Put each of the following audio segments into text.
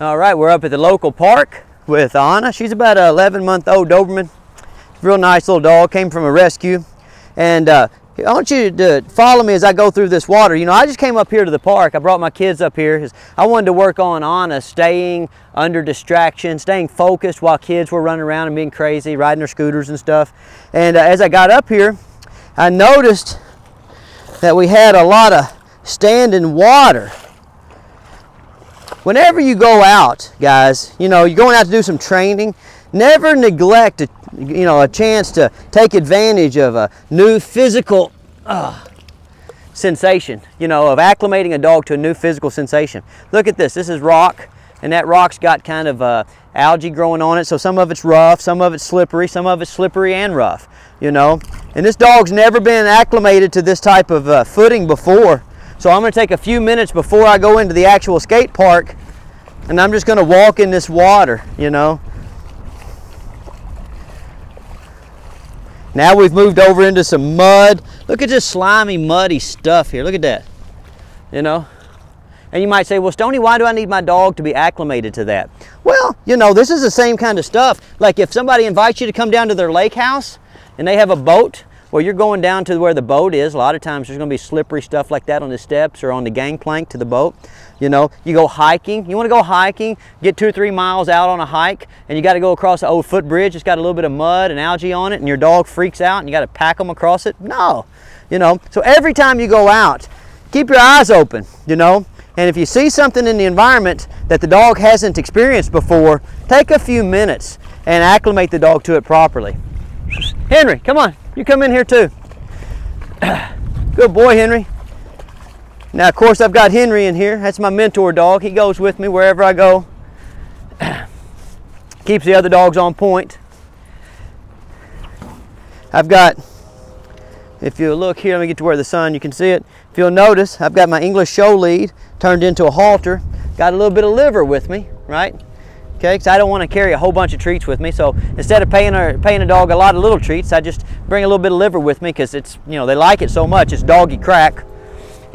All right, we're up at the local park with Anna. She's about an 11 month old Doberman. Real nice little dog, came from a rescue. And uh, I want you to follow me as I go through this water. You know, I just came up here to the park. I brought my kids up here. I wanted to work on Anna staying under distraction, staying focused while kids were running around and being crazy, riding their scooters and stuff. And uh, as I got up here, I noticed that we had a lot of standing water whenever you go out, guys, you know, you're going out to do some training, never neglect a, you know, a chance to take advantage of a new physical uh, sensation, you know, of acclimating a dog to a new physical sensation. Look at this, this is rock, and that rock's got kind of uh, algae growing on it, so some of it's rough, some of it's slippery, some of it's slippery and rough, you know. And this dog's never been acclimated to this type of uh, footing before, so I'm going to take a few minutes before I go into the actual skate park and I'm just going to walk in this water, you know. Now we've moved over into some mud. Look at this slimy, muddy stuff here. Look at that, you know. And you might say, well, Stonnie, why do I need my dog to be acclimated to that? Well, you know, this is the same kind of stuff. Like if somebody invites you to come down to their lake house and they have a boat, well, you're going down to where the boat is. A lot of times there's going to be slippery stuff like that on the steps or on the gangplank to the boat. You know, you go hiking. You want to go hiking, get two or three miles out on a hike, and you got to go across the old footbridge. It's got a little bit of mud and algae on it, and your dog freaks out, and you got to pack them across it. No, you know. So every time you go out, keep your eyes open. You know, and if you see something in the environment that the dog hasn't experienced before, take a few minutes and acclimate the dog to it properly. Henry, come on. You come in here too. Good boy, Henry. Now, of course, I've got Henry in here. That's my mentor dog. He goes with me wherever I go. Keeps the other dogs on point. I've got, if you look here, let me get to where the sun, you can see it. If you'll notice, I've got my English show lead turned into a halter. Got a little bit of liver with me, right? Okay? Because I don't want to carry a whole bunch of treats with me. So instead of paying a, paying a dog a lot of little treats, I just bring a little bit of liver with me because it's, you know, they like it so much. It's doggy crack.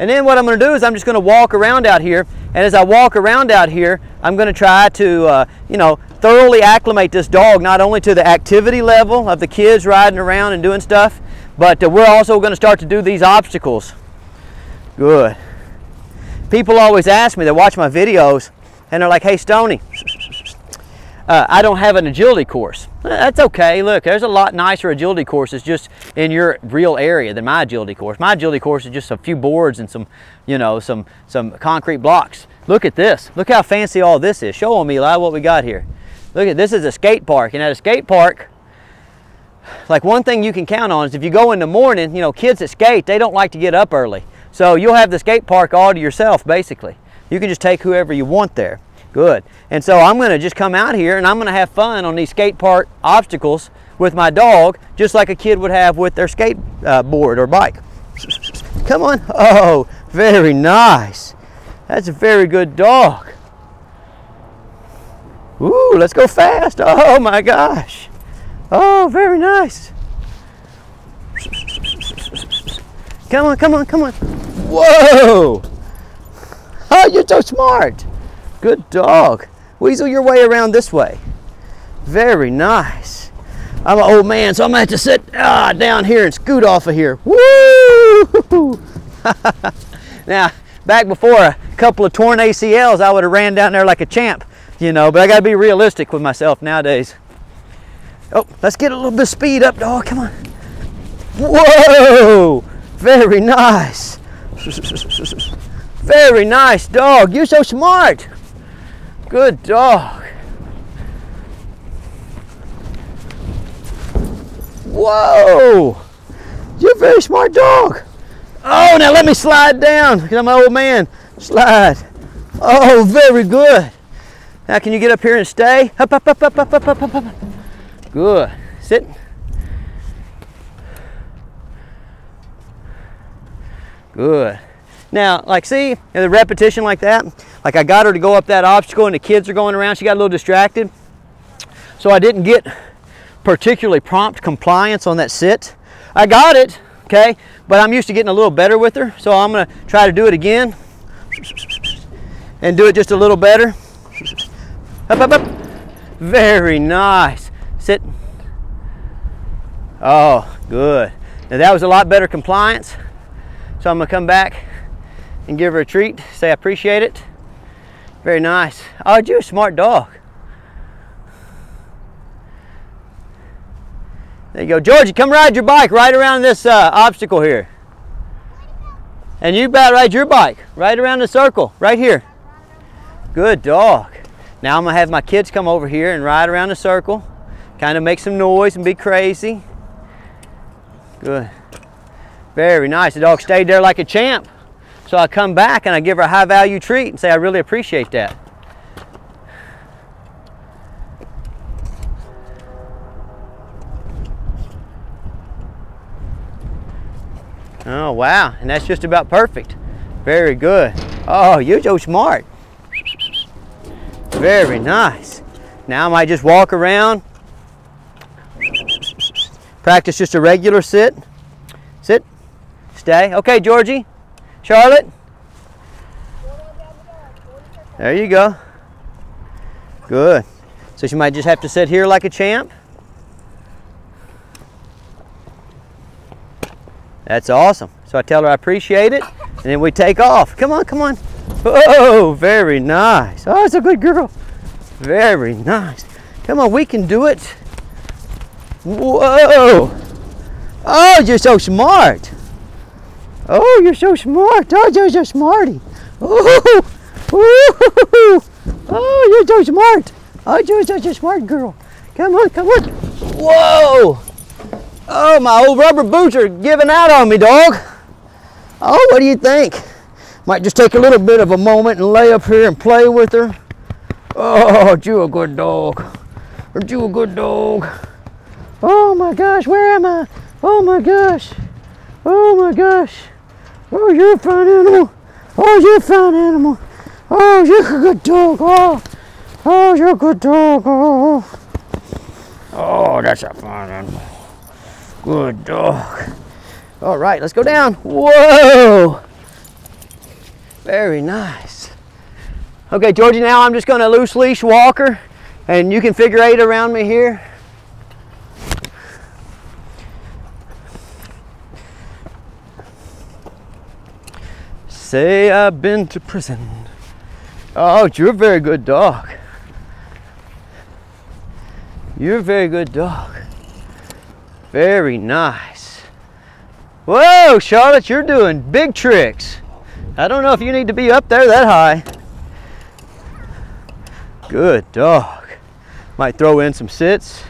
And then what I'm going to do is I'm just going to walk around out here. And as I walk around out here, I'm going to try to, uh, you know, thoroughly acclimate this dog not only to the activity level of the kids riding around and doing stuff, but uh, we're also going to start to do these obstacles. Good. People always ask me, they watch my videos, and they're like, hey, Stonnie, uh, I don't have an agility course. That's okay. Look, there's a lot nicer agility courses just in your real area than my agility course. My agility course is just a few boards and some, you know, some, some concrete blocks. Look at this. Look how fancy all this is. Show them, Eli, what we got here. Look at this is a skate park. And at a skate park, like one thing you can count on is if you go in the morning, you know, kids that skate, they don't like to get up early. So you'll have the skate park all to yourself, basically. You can just take whoever you want there. Good. And so I'm going to just come out here and I'm going to have fun on these skate park obstacles with my dog, just like a kid would have with their skateboard uh, or bike. Come on. Oh, very nice. That's a very good dog. Ooh, let's go fast. Oh my gosh. Oh, very nice. Come on, come on, come on. Whoa. Oh, you're so smart. Good dog. Weasel your way around this way. Very nice. I'm an old man, so I'm gonna have to sit ah, down here and scoot off of here. Woo! now, back before a couple of torn ACLs, I would have ran down there like a champ, you know, but I gotta be realistic with myself nowadays. Oh, let's get a little bit of speed up, dog, come on. Whoa! Very nice. Very nice dog, you're so smart. Good dog. Whoa! You're a very smart dog. Oh, now let me slide down because I'm an old man. Slide. Oh, very good. Now can you get up here and stay? Up, up, up, up, up, up, up, up, up. Good. Sit. Good. Now, like see, the repetition like that, like I got her to go up that obstacle and the kids are going around, she got a little distracted. So I didn't get particularly prompt compliance on that sit. I got it, okay, but I'm used to getting a little better with her. So I'm gonna try to do it again and do it just a little better. Up, up, up. Very nice. Sit. Oh, good. Now that was a lot better compliance. So I'm gonna come back and give her a treat, say I appreciate it. Very nice. Oh, you're a smart dog. There you go. Georgie, come ride your bike right around this uh, obstacle here. And you about ride your bike right around the circle, right here. Good dog. Now I'm gonna have my kids come over here and ride around the circle, kind of make some noise and be crazy. Good. Very nice. The dog stayed there like a champ. So I come back and I give her a high value treat and say, I really appreciate that. Oh, wow. And that's just about perfect. Very good. Oh, you're so smart. Very nice. Now I might just walk around. Practice just a regular sit. Sit. Stay. Okay, Georgie. Charlotte? There you go. Good. So she might just have to sit here like a champ. That's awesome. So I tell her I appreciate it, and then we take off. Come on, come on. Oh, very nice. Oh, it's a good girl. Very nice. Come on, we can do it. Whoa. Oh, you're so smart. Oh, you're so smart. Oh, you're so smarty. Oh, oh, you're so smart. Oh, you're such a smart girl. Come on, come on. Whoa. Oh, my old rubber boots are giving out on me, dog. Oh, what do you think? Might just take a little bit of a moment and lay up here and play with her. Oh, are you a good dog. Aren't you a good dog? Oh my gosh, where am I? Oh my gosh. Oh my gosh. Oh, you're a fine animal. Oh, you're a fine animal. Oh, you're a good dog. Oh, oh you're a good dog. Oh, oh that's a fine animal. Good dog. All right, let's go down. Whoa. Very nice. Okay, Georgie, now I'm just gonna loose leash walker and you can figure eight around me here. Say I've been to prison. Oh, you're a very good dog. You're a very good dog. Very nice. Whoa, Charlotte, you're doing big tricks. I don't know if you need to be up there that high. Good dog. Might throw in some sits.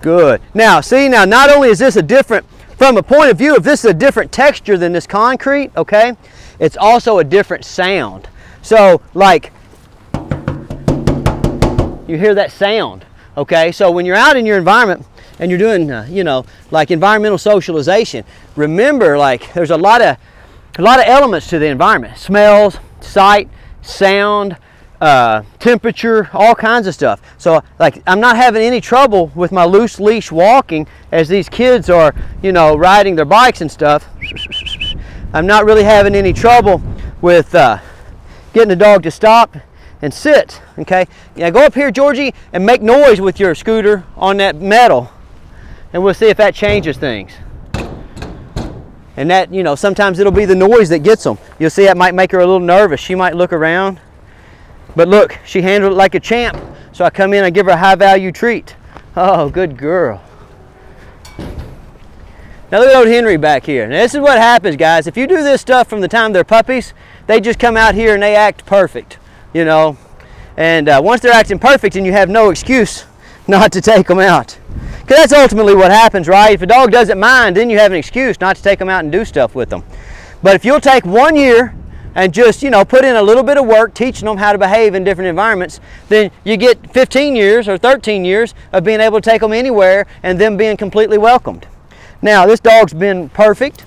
Good. Now, see, now not only is this a different, from a point of view, if this is a different texture than this concrete, okay, it's also a different sound. So, like, you hear that sound, okay? So when you're out in your environment and you're doing, uh, you know, like environmental socialization, remember, like, there's a lot of, a lot of elements to the environment. Smells, sight, sound, uh, temperature, all kinds of stuff. So like I'm not having any trouble with my loose leash walking as these kids are, you know, riding their bikes and stuff. I'm not really having any trouble with uh, getting the dog to stop and sit, okay? Yeah, go up here, Georgie, and make noise with your scooter on that metal, and we'll see if that changes things. And that, you know, sometimes it'll be the noise that gets them. You'll see that might make her a little nervous. She might look around. But look, she handled it like a champ. So I come in and give her a high value treat. Oh, good girl. Now look at old Henry back here. Now this is what happens, guys. If you do this stuff from the time they're puppies, they just come out here and they act perfect, you know. And uh, once they're acting perfect and you have no excuse not to take them out. Because that's ultimately what happens, right? If a dog doesn't mind, then you have an excuse not to take them out and do stuff with them. But if you'll take one year and just, you know, put in a little bit of work teaching them how to behave in different environments, then you get 15 years or 13 years of being able to take them anywhere and them being completely welcomed. Now, this dog's been perfect.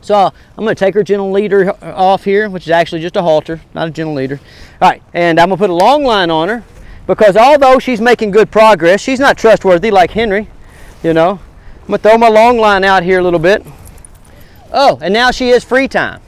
So I'm going to take her gentle leader off here, which is actually just a halter, not a gentle leader. All right, and I'm to put a long line on her because although she's making good progress, she's not trustworthy like Henry, you know. I'm to throw my long line out here a little bit. Oh, and now she is free time.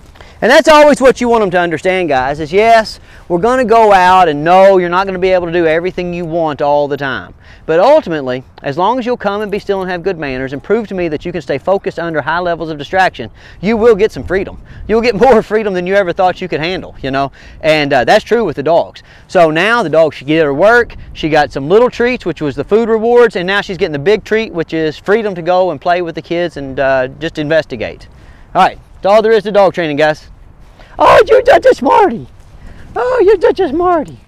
And that's always what you want them to understand, guys, is yes, we're going to go out and no, you're not going to be able to do everything you want all the time. But ultimately, as long as you'll come and be still and have good manners and prove to me that you can stay focused under high levels of distraction, you will get some freedom. You'll get more freedom than you ever thought you could handle, you know? And uh, that's true with the dogs. So now the dog should get her work. She got some little treats, which was the food rewards, and now she's getting the big treat, which is freedom to go and play with the kids and uh, just investigate. All right, that's all there is to dog training, guys. Oh, you're such a smarty. Oh, you're Duchess a smarty.